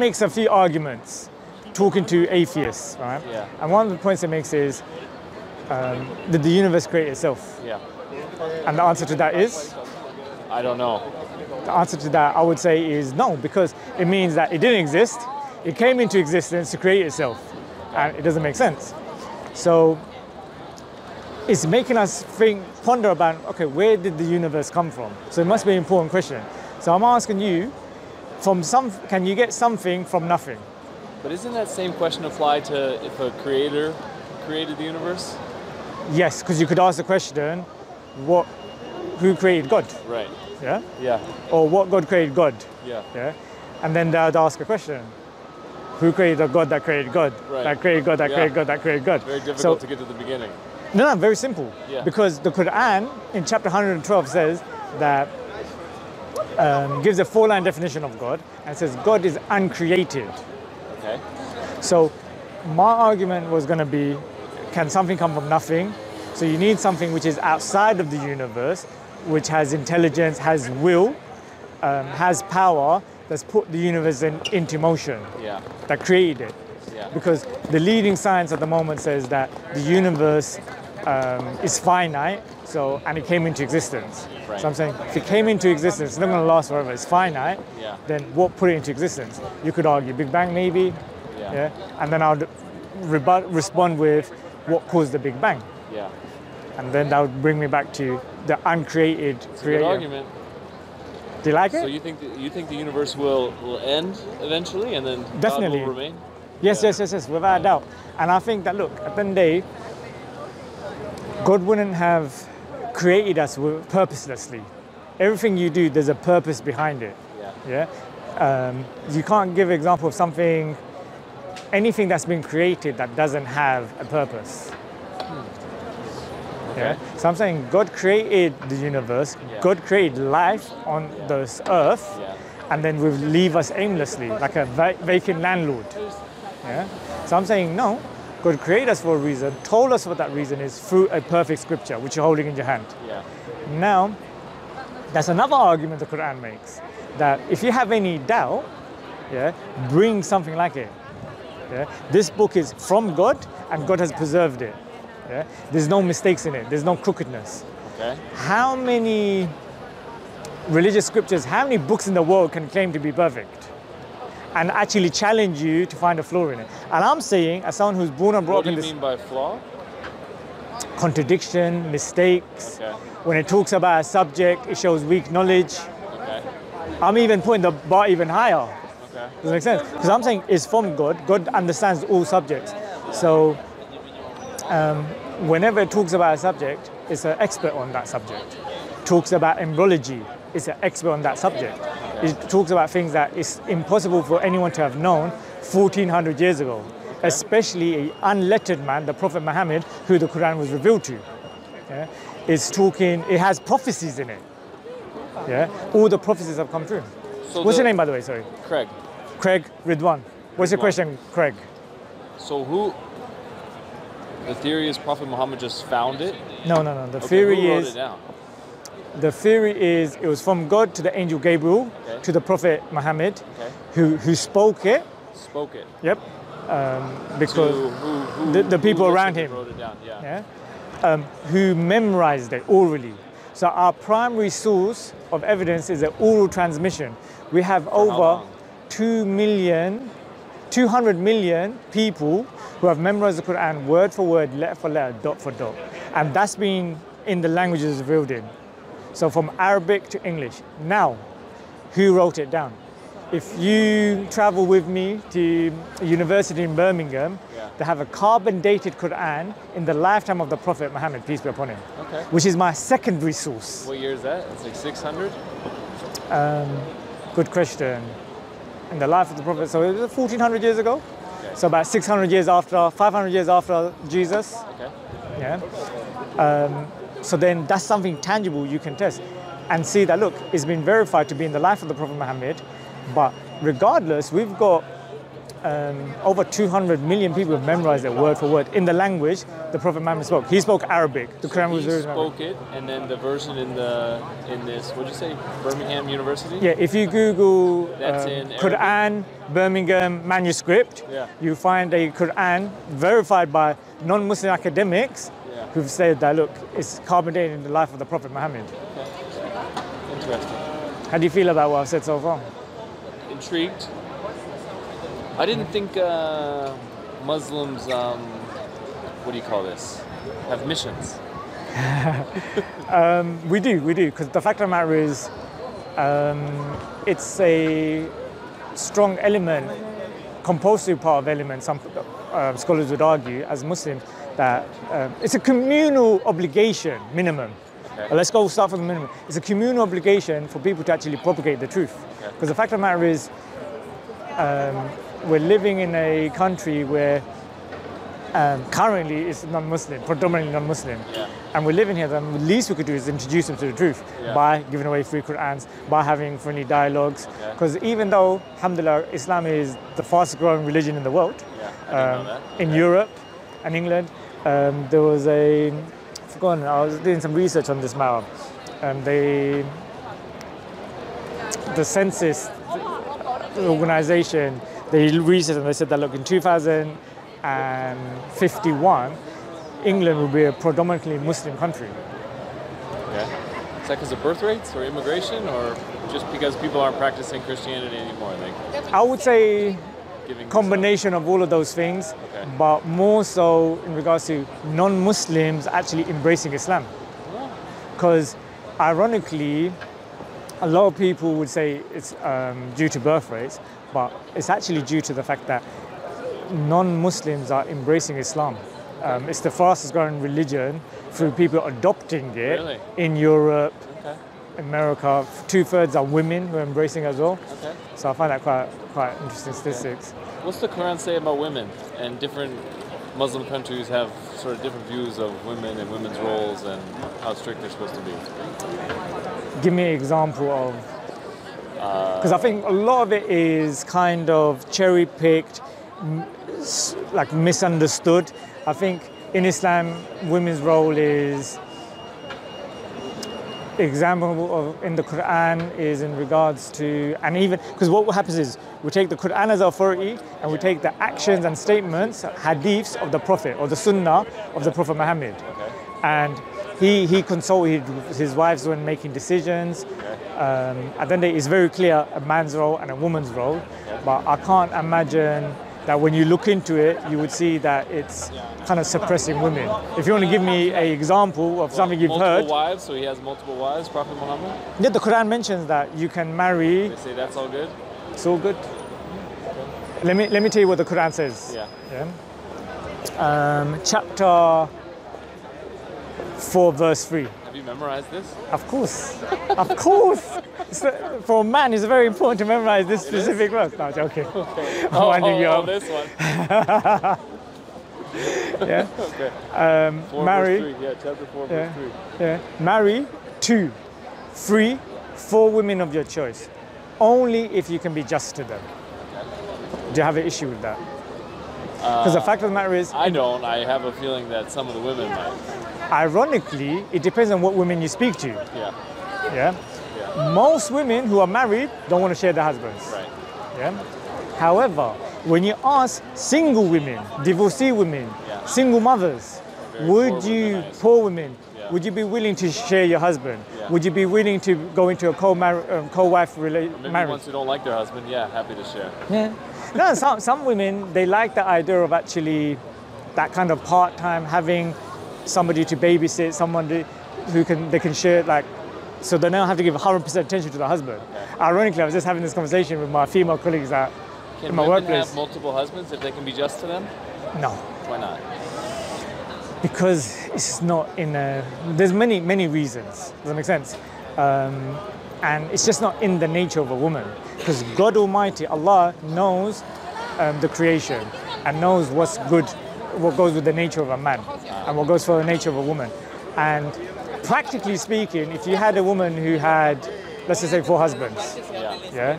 makes a few arguments talking to atheists, right? Yeah. And one of the points it makes is, um, did the universe create itself? Yeah. And the answer to that is, I don't know. the answer to that I would say is no, because it means that it didn't exist, it came into existence to create itself, and it doesn't make sense. So it's making us think, ponder about, okay, where did the universe come from? So it must be an important question. So I'm asking you, from some, can you get something from nothing? But isn't that same question apply to if a creator created the universe? Yes, because you could ask the question, what, who created God? Right. Yeah? Yeah. Or what God created God? Yeah. Yeah? And then they'd ask a question. Who created the God that created God? Right. That created God, that Yeah. created God, that created God. Very difficult So, to get to the beginning. no, no, very simple. Yeah. Because the Quran in chapter 112 says that um, gives a four-line definition of God and says God is uncreated. Okay. So my argument was going to be, can something come from nothing? So you need something which is outside of the universe, which has intelligence, has will, um, has power, that's put the universe in, into motion, Yeah. that created it. Yeah. Because the leading science at the moment says that the universe um, is finite, so and it came into existence. Right. So I'm saying if it came into existence, it's not going to last forever. It's finite. Yeah. Then what put it into existence? You could argue Big Bang, maybe. Yeah. Yeah. And then I'd rebut, respond with what caused the Big Bang, Yeah. and then that would bring me back to the uncreated It's a good creator. argument. Do you like it? So you think the, you think the universe will will end eventually, and then Definitely. God will remain? Yes, Yeah. yes, yes, yes, without a doubt. And I think that look, at the end of the day, God wouldn't have created us purposelessly. Everything you do, there's a purpose behind it. Yeah. Yeah. Um, you can't give an example of something, anything that's been created that doesn't have a purpose. Yeah. So I'm saying God created the universe. Yeah. God created life on this earth, Yeah. and then will leave us aimlessly, like a va- vacant landlord. Yeah. So I'm saying no. God created us for a reason. Told us what that reason is through a perfect scripture, which you're holding in your hand. Yeah. Now, that's another argument the Quran makes that if you have any doubt, yeah, bring something like it. Yeah? This book is from God and God has preserved it. Yeah? There's no mistakes in it, there's no crookedness. Okay. How many religious scriptures, how many books in the world can claim to be perfect? And actually challenge you to find a flaw in it. And I'm saying, as someone who's born and brought What up do you mean by flaw? contradiction, mistakes, Okay. when it talks about a subject, it shows weak knowledge. Okay. I'm even putting the bar even higher. Okay. Does that make sense? Because I'm saying it's from God. God understands all subjects. So um, whenever it talks about a subject, it's an expert on that subject. Talks about embryology, it's an expert on that subject. It talks about things that it's impossible for anyone to have known 1400 years ago, especially an unlettered man, the Prophet Muhammad, who the Quran was revealed to. Yeah? It's talking, it has prophecies in it. Yeah? All the prophecies have come true. So What's the- your name, by the way? Sorry. Craig. Craig Ridwan. What's your question, Craig? So who? The theory is Prophet Muhammad just found it. No, no, no. The Okay, theory is? The theory is it was from God to the angel Gabriel Okay. to the Prophet Muhammad, Okay. who who spoke it. Spoke it. Yep. Um, because who, who, the- the people around him. Wrote it down. Yeah. yeah, um, who memorized it orally. So our primary source of evidence is an oral transmission. We have over long? 2 million, 200 million people who have memorized the Quran word for word, letter for letter, dot for dot. And that's been in the languages revealed in. So from Arabic to English. Now, who wrote it down? If you travel with me to a university in Birmingham, Yeah. they have a carbon dated Quran in the lifetime of the Prophet Muhammad, peace be upon him, Okay. which is my secondary source. What year is that? It's like 600. Good question. In the life of the Prophet, so it was 1400 years ago. Okay. So about 600 years after, 500 years after Jesus. Okay. Yeah. Um, so then that's something tangible you can test and see that look, it's been verified to be in the life of the Prophet Muhammad. But regardless, we've got um, over 200 million people have memorized it word for word in the language the Prophet Muhammad spoke. He spoke Arabic. The Quran was he spoke it, and then the version in the in this. What'd you say? Birmingham University. Yeah, if you Google That's um, Quran Birmingham manuscript, Yeah. you find a Quran verified by non-Muslim academics Yeah. who've said that look, it's carbon dating in the life of the Prophet Muhammad. Okay. Interesting. How do you feel about what I've said so far? Intrigued. I didn't think uh, Muslims. Um, what do you call this? Have missions. We do, we do, because the fact of the matter is, um, it's a strong element, compulsory part of element. Some uh, scholars would argue, as Muslims, that um, it's a communal obligation, minimum. Okay. Uh, Let's go start from the minimum. It's a communal obligation for people to actually propagate the truth. Okay. Because the fact of the matter is, um, we're living in a country where um, currently it's non-Muslim, predominantly non-Muslim. Yeah. And we're living here, then the least we could do is introduce them to the truth Yeah. by giving away free Qur'ans, by having friendly dialogues. Okay. Because even though, alhamdulillah, Islam is the fastest growing religion in the world, Yeah. Um, in Okay. Europe and England, um, there was a, I've forgotten, I was doing some research on this matter. and they, the census organization, they researched and they said that look, in 2051, England will be a predominantly Muslim country. Okay. Is that because of birth rates or immigration, or just because people aren't practicing Christianity anymore? Like I would say giving combination of all of those things, Okay. but more so in regards to non-Muslims actually embracing Islam. Because ironically, a lot of people would say it's um, due to birth rates, but it's actually due to the fact that non-Muslims are embracing Islam. Um, it's the fastest growing religion through people adopting it Really? in Europe, Okay. America. Two thirds are women who are embracing as well. Okay. So I find that quite quite interesting statistics. What's the Quran say about women? And different Muslim countries have sort of different views of women and women's roles and how strict they're supposed to be. Give me an example of. Uh, because I think a lot of it is kind of cherry picked, like misunderstood. I think in Islam, women's role is example of in the Quran is in regards to and even because what happens is we take the Quran as authority and we take the actions and statements, hadiths of the Prophet or the Sunnah of the Prophet Muhammad, Okay. and he he consulted his wives when making decisions. Um, and then there is very clear a man's role and a woman's role, but I can't imagine that when you look into it, you would see that it's kind of suppressing women. If you want to give me an example of something you've multiple heard. Multiple wives, so he has multiple wives, Prophet Muhammad? Yeah, the Quran mentions that you can marry. They say that's all good? It's all good. Okay. Let me, let me tell you what the Quran says. Yeah. yeah? Um, chapter 4, verse 3 you memorized this? Of course, of course. For a man, it's very important to memorize this specific verse. No, joking. I'm winding you oh, up. this one. Yeah. Okay. Um, Four marry. verse three. Yeah, chapter four, Yeah. verse three. Yeah. Marry two, three, four women of your choice. Only if you can be just to them. Do you have an issue with that? Because the fact of the matter is, I don't. I have a feeling that some of the women might. ironically, it depends on what women you speak to. Yeah. Yeah. Yeah. Most women who are married don't want to share their husbands. Right. Yeah. However, when you ask single women, divorcee women, Yeah. single mothers, Very would poor you, women, poor women, Yeah. would you be willing to share your husband? Would you be willing to go into a co-mar- um, co-wife rela- Maybe marriage? ones who don't like their husband, yeah, happy to share. Yeah. No, some, some women, they like the idea of actually that kind of part-time having somebody to babysit, someone to, who can, they can share like, so they don't have to give 100% attention to the husband. Ironically, I was just having this conversation with my female colleagues at Can in my women workplace. have multiple husbands if they can be just to them? No, Why not? because it's not in a, there's many, many reasons. Does that make sense? Um, and it's just not in the nature of a woman. Because God Almighty, Allah, knows um, the creation and knows what's good, what goes with the nature of a man and what goes for the nature of a woman. And practically speaking, if you had a woman who had, let's just say, four husbands, Yeah.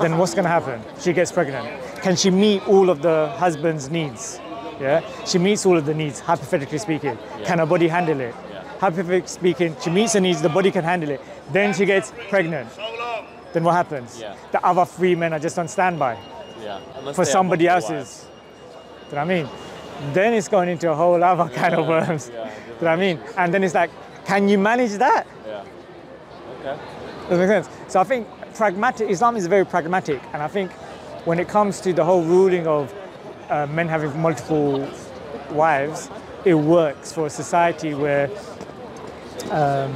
then what's going to happen? She gets pregnant. Can she meet all of the husband's needs? Yeah, she meets all of the needs, hypothetically speaking. Can her body handle it? Hypothetically speaking, she meets the needs, the body can handle it. Then she gets pregnant. Then what happens? Yeah. The other three men are just on standby Yeah. For somebody else's. Do you know what I mean? Then it's going into a whole other kind of worms. yeah, Do you know what I mean? And then it's like, can you manage that? Yeah. Okay. Does that make sense? So I think pragmatic Islam is very pragmatic, and I think when it comes to the whole ruling of uh, men having multiple wives, it works for a society where um,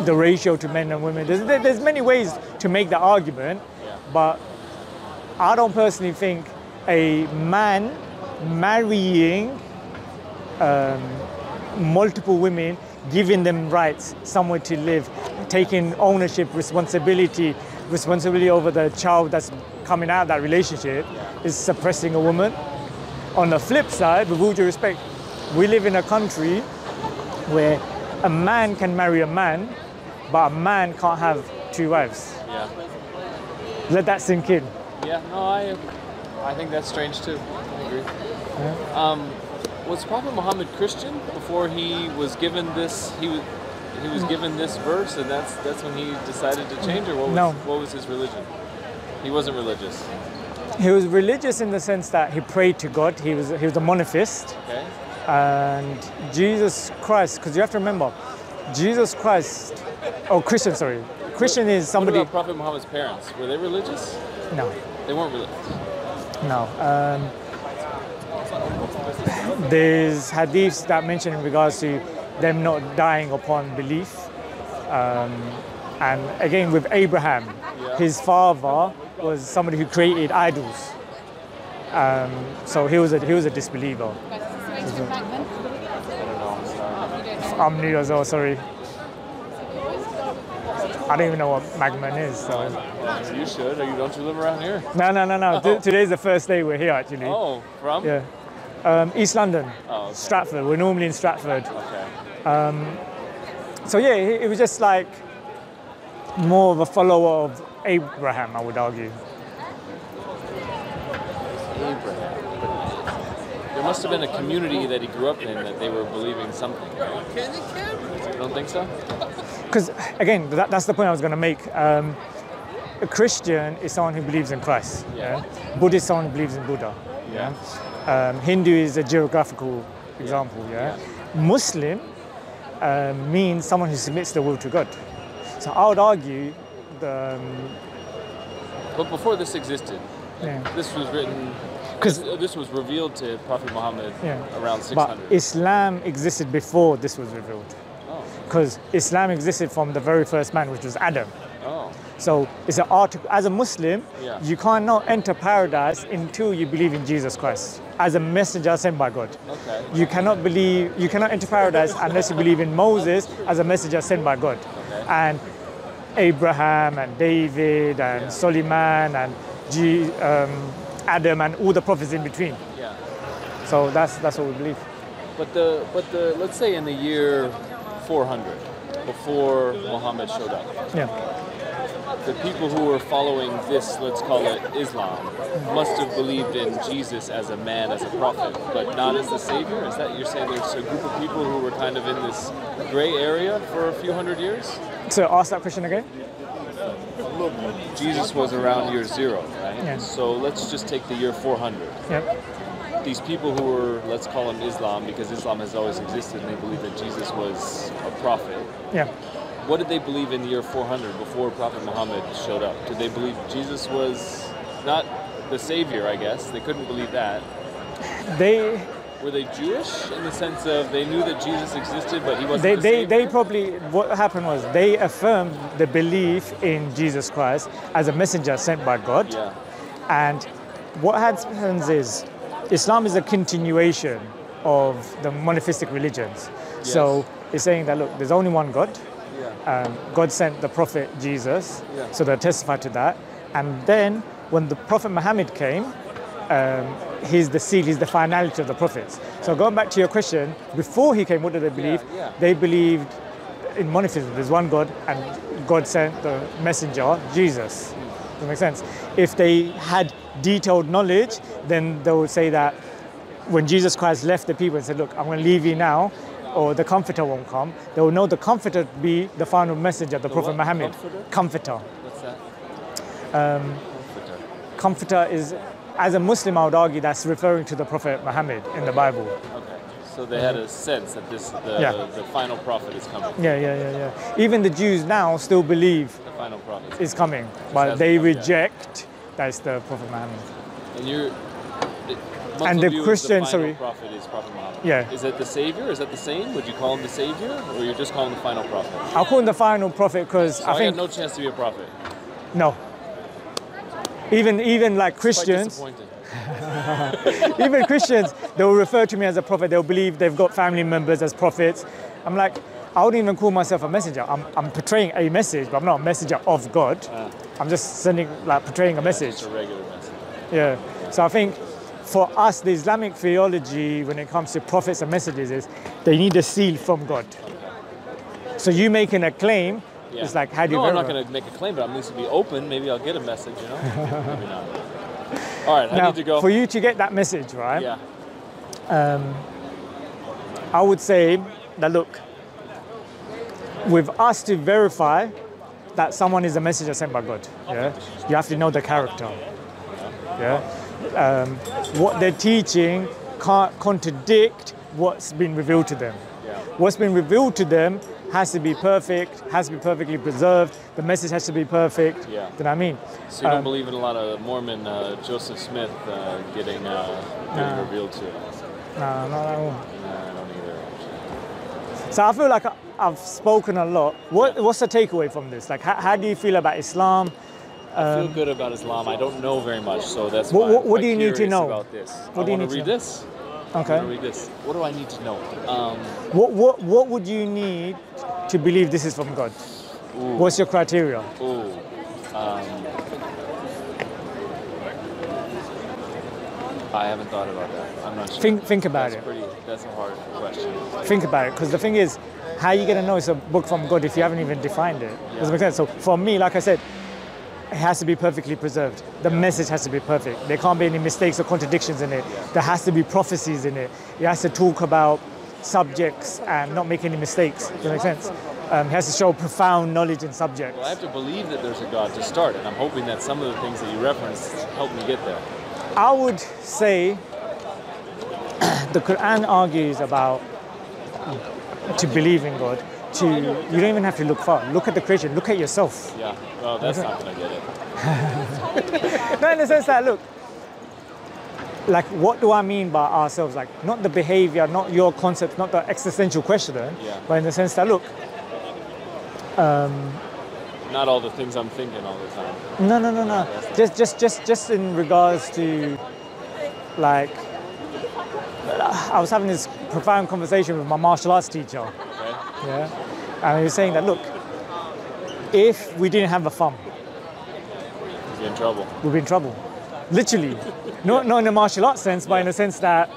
the ratio to men and women. There's, there's many ways to make the argument, Yeah. but I don't personally think a man marrying um, multiple women, giving them rights, somewhere to live, taking ownership, responsibility, responsibility over the child that's coming out of that relationship is suppressing a woman. On the flip side, with all due respect, we live in a country where a man can marry a man, but a man can't have two wives. Yeah. Let that sink in. Yeah. No, I I think that's strange too. I agree. Um, was Prophet Muhammad Christian before he was given this? He was he was given this verse, and that's that's when he decided to change, or what was No. what was his religion? He wasn't religious. He was religious in the sense that he prayed to God. He was he was a monotheist. Okay. and Jesus Christ, because you have to remember, Jesus Christ, oh Christian, sorry, Christian is What somebody. about Prophet Muhammad's parents? Were they religious? No, They weren't religious. no. Um, there's hadiths that mention in regards to them not dying upon belief, um, and again with Abraham, Yeah. his father was somebody who created idols. Um, so he was a he was a disbeliever. I don't know. I'm new as well, sorry. I don't even know what Magman is. So. You should. You don't you live around here? No, no, no, no. T- today's the first day we're here actually. Oh, from? Yeah. Um, East London, Oh, okay. Stratford. We're normally in Stratford. Okay. So yeah, it, it was just like more of a follower of Abraham, I would argue. Abraham. Must have been a community that he grew up in that they were believing something. Right? You don't think so? Because again, that, that's the point I was going to make. Um, a Christian is someone who believes in Christ. Yeah. Buddhist is someone who believes in Buddha. Yeah. Um, Hindu is a geographical example. Yeah. Muslim uh, means someone who submits their will to God. So I would argue the um, But before this existed, yeah. this was written. 'Cause- this, this was revealed to Prophet Muhammad Yeah. around But 600. Islam existed before this was revealed. oh. Because Islam existed from the very first man, which was Adam. Oh. So it's an article. As a Muslim, Yeah. you cannot enter paradise until you believe in Jesus Christ as a messenger sent by God. Okay. You cannot believe. You cannot enter paradise unless you believe in Moses as a messenger sent by God, Okay. and Abraham and David and Yeah. Solomon and G, um, Adam and all the prophets in between. Yeah. So that's that's what we believe. But the but the let's say in the year 400, before Muhammad showed up, Yeah. the people who were following this, let's call it Islam, must have believed in Jesus as a man, as a prophet, but not as the savior. Is that you're saying there's a group of people who were kind of in this gray area for a few hundred years? So ask that question again. Jesus was around year zero, right? Yeah. So let's just take the year 400. Yeah. These people who were, let's call them Islam, because Islam has always existed, and they believe that Jesus was a prophet. Yeah. What did they believe in the year 400 before Prophet Muhammad showed up? Did they believe Jesus was not the savior? I guess they couldn't believe that. They Were they Jewish in the sense of they knew that Jesus existed, but he wasn't they, the they, they probably what happened was they affirmed the belief in Jesus Christ as a messenger sent by God. yeah, And what happens is Islam is a continuation of the monotheistic religions. So it's saying that look, there's only one God. yeah, Um, God sent the prophet Jesus, Yeah. so they testify to that. And then when the prophet Muhammad came, um, he's the seal, he's the finality of the prophets. So going back to your question, before he came, what did they believe? yeah. They believed in monotheism. There's one God, and God sent the messenger, Jesus. Does that make sense? If they had detailed knowledge, then they would say that when Jesus Christ left the people and said, Look, I'm going to leave you now, or the Comforter won't come, they will know the Comforter to be the final messenger, of the, Prophet what? Muhammad. Comforter? Comforter. What's that? Um, Comforter. Comforter is, as a Muslim, I would argue that's referring to the Prophet Muhammad in the Bible. Okay. So they had a sense that this the, Yeah. the final prophet is coming. Yeah, yeah, yeah, yeah. Even the Jews now still believe The final prophet. is coming, but they yet. reject that it's the Prophet Muhammad. And you're. And the Christian- the final sorry. prophet is Prophet Muhammad. Yeah. Is it the savior? Is that the same? Would you call him the savior, or you're just call him the final prophet? I'll call him the final prophet because So I I, think no chance to be a prophet. no. Even even like Christians, even Christians, they will refer to me as a prophet. They'll believe they've got family members as prophets. I'm like, I wouldn't even call myself a messenger. I'm, I'm portraying a message, but I'm not a messenger of God. Ah. I'm just sending, like, portraying a message. Just a regular message. Yeah. So I think for us, the Islamic theology, when it comes to prophets and messages, is they need a seal from God. So you making a claim, Yeah. it's like, how do you No, I'm not going to make a claim, but I'm at least to be open. Maybe I'll get a message. You know. Maybe not. All right, I need to go. for you to get that message, right? yeah. Um, I would say that look, with us to verify that someone is a messenger sent by God, yeah, you have to know the character. Yeah, um, what they're teaching can't contradict what's been revealed to them. Yeah. What's been revealed to them has to be perfect, has to be perfectly preserved. The message has to be perfect. Yeah. Do you know what I mean? So you don't Um, believe in a lot of Mormon uh, Joseph Smith uh, getting uh, getting revealed to us? No, not at all. no. I don't either. actually. So I feel like I've spoken a lot. What, what's the takeaway from this? Like, how, how do you feel about Islam? I feel good about Islam. I don't know very much, so that's Um, What- what- what do you need to know? about this. What I do you want need to to read know? this. Okay. I want to read this. What do I need to know? Um, What, what, what would you need to believe this is from God? ooh, What's your criteria? ooh, um, I haven't thought about that. I'm not sure. Think, think about that's it. pretty. That's a hard question. Think about it. Because the thing is, how are you going to know it's a book from God if you haven't even defined it? Does it make sense? So for me, like I said, it has to be perfectly preserved. The message has to be perfect. There can't be any mistakes or contradictions in it. There has to be prophecies in it. It has to talk about subjects and not make any mistakes. Does that make sense? Um, has to show profound knowledge in subjects. Well, I have to believe that there's a God to start, and I'm hoping that some of the things that you referenced help me get there. I would say the Quran argues about to believe in God. To you don't even have to look far. Look at the creation. Look at yourself. Yeah. Well, that's not going to get it. No, in the sense that look, like what do I mean by ourselves? Like not the behavior, not your concept, not the existential question, Yeah. but in the sense that look, um, Not all the things I'm thinking all the time. no, no, no, no. Just, just, just, just in regards to like. I was having this profound conversation with my martial arts teacher. Yeah. And he was saying that, look, if we didn't have a thumb, You'd be in trouble. we'd be in trouble. Literally. not, not in a martial arts sense, but in the sense that,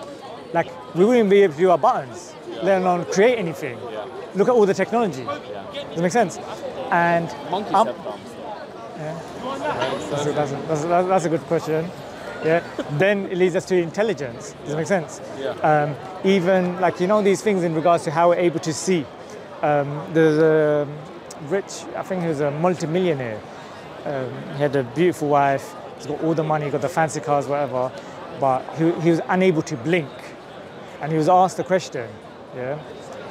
like, we wouldn't be able to do our buttons, let alone create anything. Yeah. Look at all the technology. Yeah. Does that make sense? And Monkeys um, have thumbs. Yeah. That's a, that's, a, that's, a, that's a good question. Yeah. then it leads us to intelligence. Does it make sense? Yeah. Um, even like you know these things in regards to how we're able to see. Um, there's a rich, I think he was a multimillionaire. Um, he had a beautiful wife. He's got all the money, he got the fancy cars, whatever. But he, he was unable to blink, and he was asked the question, yeah,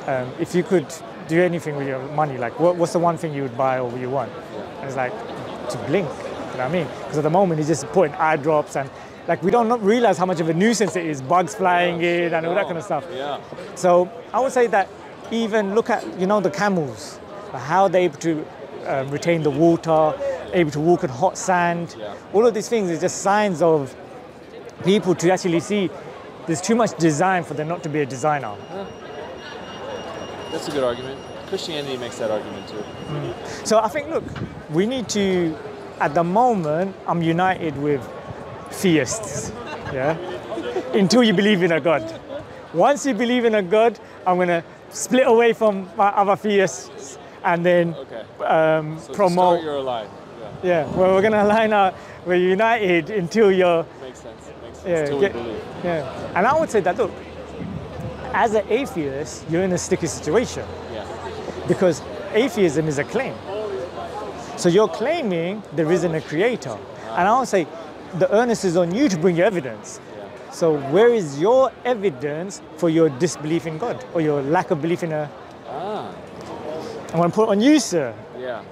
um, if you could do anything with your money, like what, what's the one thing you would buy or you want? And it's like to blink. You know what I mean? Because at the moment he's just putting eye drops and like we don't not realize how much of a nuisance it is, bugs flying in and all that kind of stuff. Yeah. So I would say that even look at you know the camels, how they're able to um, retain the water, able to walk in hot sand. Yeah. All of these things is just signs of people to actually see there's too much design for them not to be a designer. That's a good argument. Christianity makes that argument too. So I think look, we need to at the moment I'm united with theists. Yeah? Until you believe in a God. Once you believe in a God, I'm gonna split away from my other theists and then Okay. um, So promote start, you're. Yeah. Yeah, well, we're gonna line up. We're united until you're. Makes sense. Makes sense. Yeah, get- we believe. Yeah, and I would say that look, as an atheist, you're in a sticky situation Yeah. because atheism is a claim. So you're claiming there isn't a creator, and I would say the earnest is on you to bring your evidence. So where is your evidence for your disbelief in God or your lack of belief in a? Ah. I'm gonna put it on you, sir. Yeah.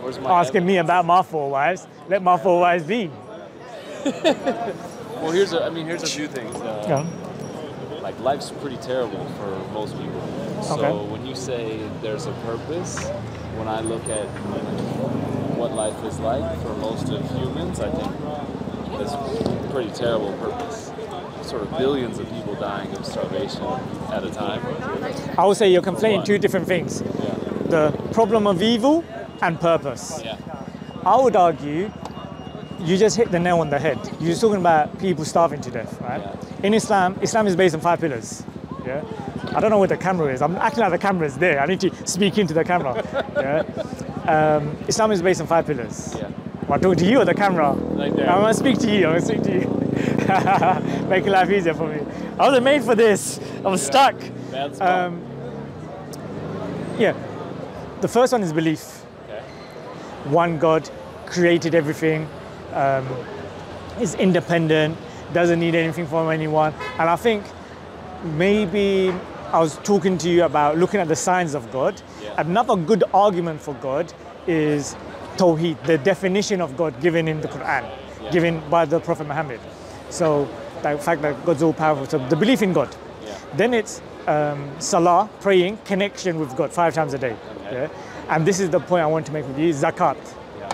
Where's my Asking me about my four wives. Let my four wives be. Well, here's a. I mean, here's a few things. Uh, Yeah. Like life's pretty terrible for most people. So Okay. when you say there's a purpose, when I look at what life is like for most of humans, I think that's pretty terrible purpose. Sort of billions of people dying of starvation at a time. I would say you're conflating two different things: Yeah. the problem of evil and purpose. Yeah. I would argue you just hit the nail on the head. You're talking about people starving to death, right? Yeah. In Islam, Islam is based on five pillars. Yeah. I don't know where the camera is. I'm acting like the camera is there. I need to speak into the camera. yeah. Um, Islam is based on five pillars. Yeah. Am I talking to you or the camera? There. I'm gonna speak to you. I'm gonna speak to you. Make life easier for me. I wasn't made for this. I was stuck. Bad spot. Um, yeah. The first one is belief okay. one God created everything, um, is independent, doesn't need anything from anyone. And I think maybe I was talking to you about looking at the signs of God. Yeah. Another good argument for God is Tawheed, the definition of God given in the Quran, Yeah. given by the Prophet Muhammad. So the fact that God's all powerful, so the belief in God. Yeah. Then it's um, salah, praying, connection with God five times a day. Okay. Yeah? And this is the point I want to make with you zakat Yeah.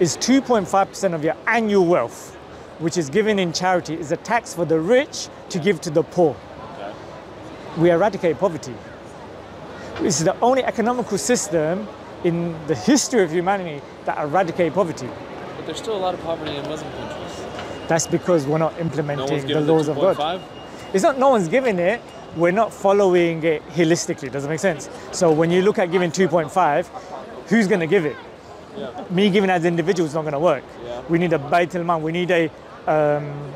is 2.5% of your annual wealth, which is given in charity, is a tax for the rich to give to the poor. Okay. We eradicate poverty. This is the only economical system in the history of humanity that eradicate poverty. But there's still a lot of poverty in Muslim countries. That's because we're not No implementing the given the laws of God. 2.5. It's not no one's giving it. We're not following it holistically. Does it make sense? So when you look at giving 2.5, who's going to give it? Yeah. Me giving as an individual is not going to work. Yeah. We need a Bait al We need a um,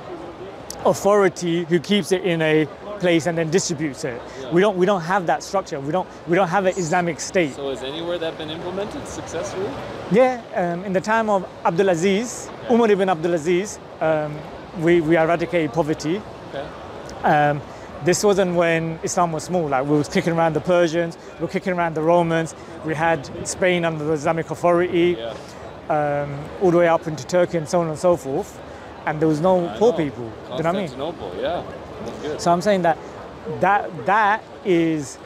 authority who keeps it in a place and then distributes it. Yeah. We don't. We don't have that structure. We don't. We don't have an Islamic state. So has anywhere that been implemented successfully? Yeah. Um, in the time of Abdul Aziz, Umar ibn Abdul Aziz, um, we we eradicated poverty. Okay. Um, this wasn't when Islam was small. Like we were kicking around the Persians, we were kicking around the Romans. We had Spain under the Islamic Authority, Yeah. um, all the way up into Turkey and so on and so forth. And there was no I poor know. people. Do you know what I mean? Constantinople, yeah. So I'm saying that that that is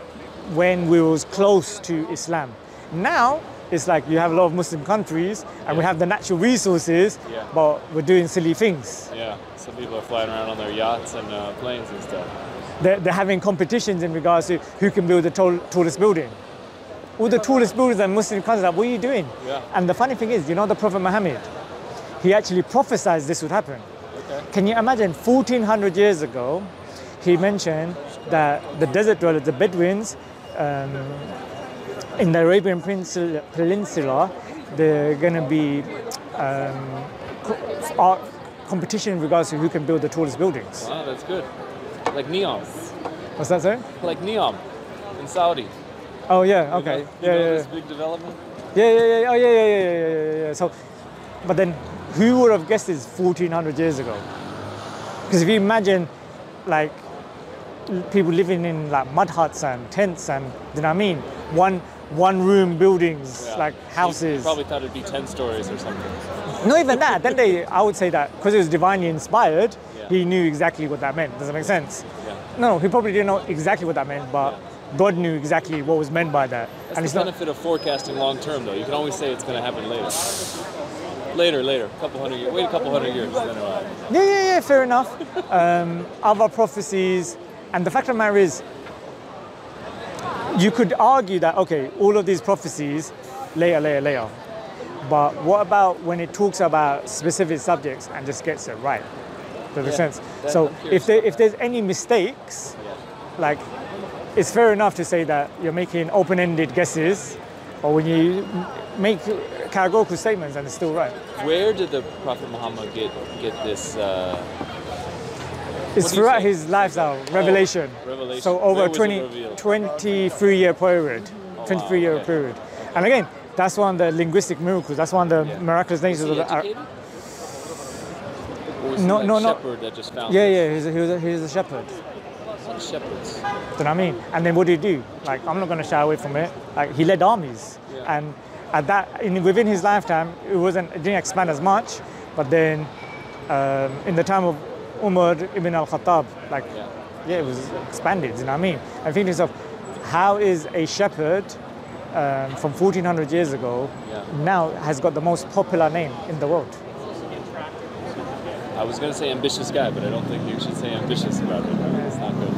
when we was close to Islam. Now it's like you have a lot of Muslim countries and we have the natural resources, Yeah. but we're doing silly things. yeah. Some people are flying around on their yachts and uh, planes and stuff. They're, they're having competitions in regards to who can build the tall, tallest building. All the tallest buildings in Muslim countries, are like, what are you doing? Yeah. And the funny thing is, you know, the Prophet Muhammad, he actually prophesied this would happen. Okay. Can you imagine 1400 years ago, he mentioned that the desert dwellers, the Bedouins, um, in the Arabian Peninsula, they're going to be um, co- art competition in regards to who can build the tallest buildings. Wow, that's good. Like Neom. What's that, sir? Like Neom in Saudi. Oh yeah, You know- okay, you yeah, know yeah, this big development? yeah, yeah, yeah, oh yeah, yeah, yeah, yeah, yeah, yeah. So, but then, who would have guessed this 1400 years ago? Because if you imagine, like, people living in like mud huts and tents and, you know what I mean? One, one room buildings, Yeah. like You- You houses. probably thought it'd be 10 stories or something. Not even that. Then they, I would say that because it was divinely inspired, Yeah. he knew exactly what that meant. Does that make sense? Yeah. No, he probably didn't know exactly what that meant, but God knew exactly what was meant by that. That's and the it's not. benefit of forecasting long term, though. You can always say it's going to happen later. Later, later, a couple hundred years. Wait a couple hundred years, then it'll happen. Yeah, yeah, yeah, fair enough. Um, other prophecies, and the fact of the matter is, you could argue that, okay, all of these prophecies, later, later, later. But what about when it talks about specific subjects and just gets it right? Does that make Yeah, sense? so if, there, if there's any mistakes, Yeah. like, it's fair enough to say that you're making open-ended guesses, or when you make categorical statements and it's still right. Where did the Prophet Muhammad get get this? Uh, It's What do you throughout his lifestyle, revelation. revelation. So over Where a was it 20, 23 year period. Oh, 23 wow, year okay. period. And again, that's one of the linguistic miracles. That's one of the Yeah. miraculous was natures he of the Ar- educated? Or was No, he like no, no. shepherd that just found Yeah, yeah, he's a, he was a, he was a shepherd. Some shepherds. Do you know what I mean? And then what did he do? Like, I'm not going to shy away from it. Like, he led armies. Yeah. And at that, in, within his lifetime, it wasn't, it didn't expand as much. But then, um, in the time of Umar ibn al-Khattab, like, Yeah. yeah, it was expanded. You know what I mean? I think to yourself, how is a shepherd um, from 1400 years ago Yeah. now has got the most popular name in the world? I was gonna say ambitious guy, but I don't think you should say ambitious about it. It's not good.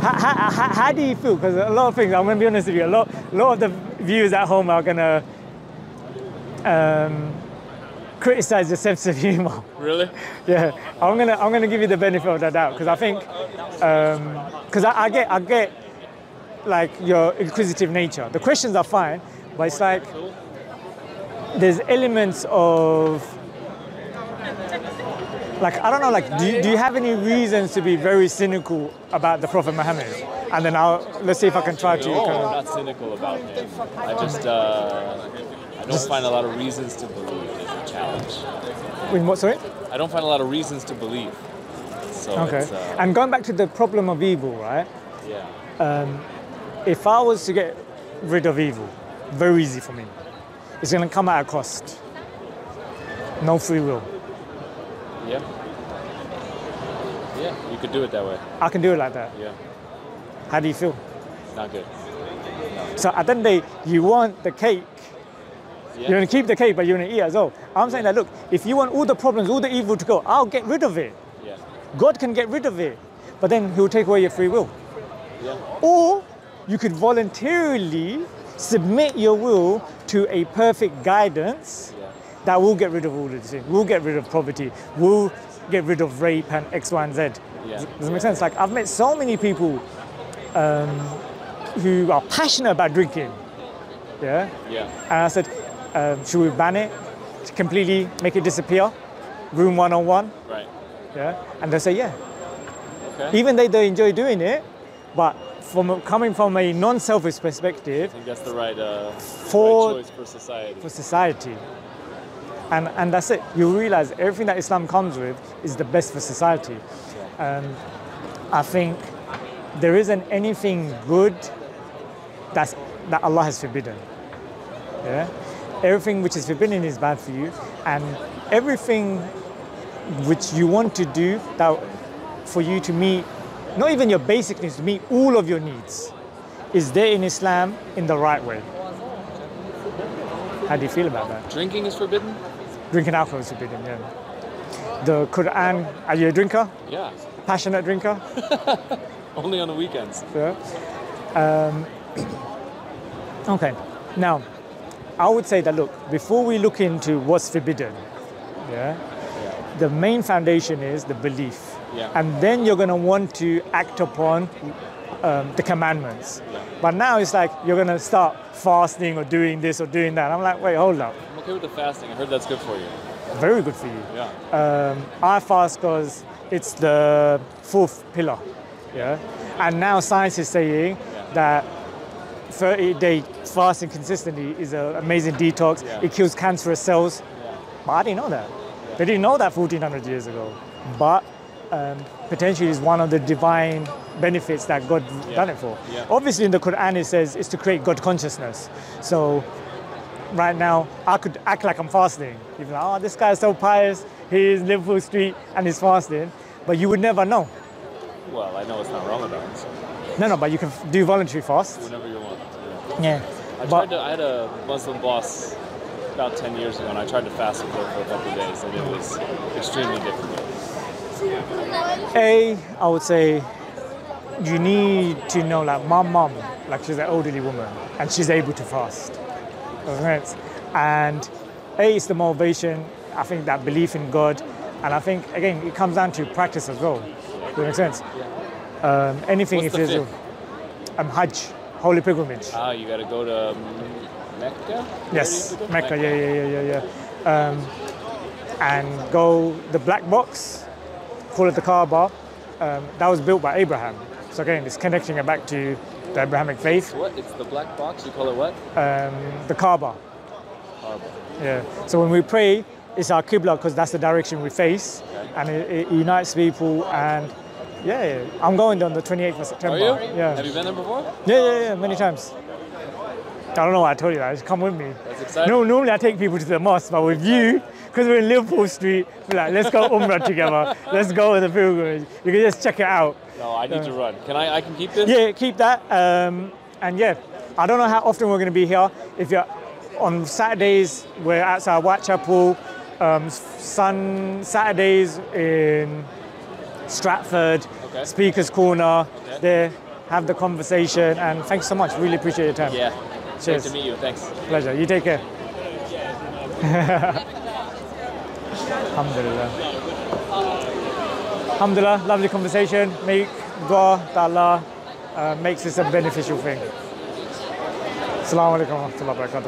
How, how, how, how do you feel? Because a lot of things, I'm going to be honest with you, a lot, a lot of the viewers at home are going to um, criticize your sense of humor. Really? yeah, I'm going to I'm gonna give you the benefit of the doubt because I think, because I, I get, I get like your inquisitive nature. The questions are fine, but it's like there's elements of like I don't know, like do you, do you have any reasons to be very cynical about the Prophet Muhammad? And then I'll let's see if I can try to. No, kind I'm not cynical about him. I just uh, I don't find a lot of reasons to believe challenge. in what sorry? I don't find a lot of reasons to believe. So Okay. uh, And going back to the problem of evil, right? yeah. If I was to get rid of evil, very easy for me. It's going to come at a cost. No free will. Yeah. Yeah, you could do it that way. I can do it like that. Yeah. How do you feel? Not good. So at the end of the day, you want the cake. Yeah. You want to keep the cake, but you're going to eat as well. I'm saying that look, if you want all the problems, all the evil to go, I'll get rid of it. God can get rid of it, but then He'll take away your free will. Yeah. Or you could voluntarily submit your will to a perfect guidance that will get rid of all of these things. Will get rid of poverty. We'll get rid of rape and X, Y, and Z. Yeah. Does it make sense? Like I've met so many people um, who are passionate about drinking. Yeah. Yeah. And I said, um, should we ban it? to Completely make it disappear? Room 101? Right. Yeah. And they say, yeah. Okay. Even though they enjoy doing it, but from coming from a non-selfish perspective I think that's the right, uh, For- right choice for society. for society. And, and that's it. You realize everything that Islam comes with is the best for society. And I think there isn't anything good that's, that Allah has forbidden. Yeah? Everything which is forbidden is bad for you, and everything which you want to do that for you to meet, not even your basic needs, to meet all of your needs, is there in Islam in the right way. How do you feel about that? Drinking is forbidden? Drinking alcohol is forbidden, yeah. The Quran, are you a drinker? Yeah. Passionate drinker? Only on the weekends. Yeah. Um, okay. Now, I would say that look, before we look into what's forbidden, yeah, the main foundation is the belief. Yeah. And then you're going to want to act upon um, the commandments. But now it's like you're going to start fasting or doing this or doing that. I'm like, wait, hold up. I'm okay with the fasting. I heard that's good for you. Very good for you. Yeah. um, I fast because it's the fourth pillar. Yeah. And now science is saying that 30 day fasting consistently is an amazing detox. Yeah. It kills cancerous cells. Yeah. But I didn't know that. They didn't know that 1400 years ago. But um, potentially is one of the divine benefits that God Yeah. done it for. Yeah. Obviously in the Quran it says it's to create God consciousness. So right now I could act like I'm fasting. You'd like, oh, this guy's so pious. He's Liverpool Street and he's fasting. But you would never know. Well, I know it's not Ramadan, so No, no, but you can do voluntary fast. whenever you. Yeah. I But tried to. I had a Muslim boss about 10 years ago, and I tried to fast with her for a couple of days, and it was extremely difficult. A, I would say you need to know like my mom, like she's an elderly woman and she's able to fast. Right? And A is the motivation, I think that belief in God. And I think again it comes down to practice as well. Does that make sense? Um, anything What's if the there's a um, Hajj, holy pilgrimage. Ah, you got to go to Mecca? Yes, Where do you go? Mecca. Yeah, yeah, yeah, yeah, yeah. Um, and go the black box, call it the Kaaba. Um, that was built by Abraham. So again, it's connecting it back to the Abrahamic faith. What? It's the black box. You call it what? Um, the Kaaba. Kaaba. Yeah. So when we pray, it's our Qibla because that's the direction we face, Okay. and it, it unites people. And yeah, yeah, I'm going on the 28th of September. Are you? Yeah. Have you been there before? Yeah, yeah, yeah, many times. I don't know why I told you that. Just come with me. That's exciting. No, normally I take people to the mosque, but with you, because we're in Liverpool Street, we're like, let's go Umrah together. Let's go with the pilgrimage. You can just check it out. No, I need to run. Can I? I can keep this. Yeah, keep that. Um, and yeah, I don't know how often we're going to be here. If you're on Saturdays, we're outside Whitechapel. Um, Sun Saturdays in Stratford, Okay. Speakers Corner. Okay. There, have the conversation. And thanks so much. Really appreciate your time. Yeah. Cheers. Great to meet you. Thanks. Pleasure. You take care. Alhamdulillah. Alhamdulillah, lovely conversation. Make dua that Allah uh, makes this a beneficial thing. Assalamu alaikum wa rahmatullahi wa barakatuh.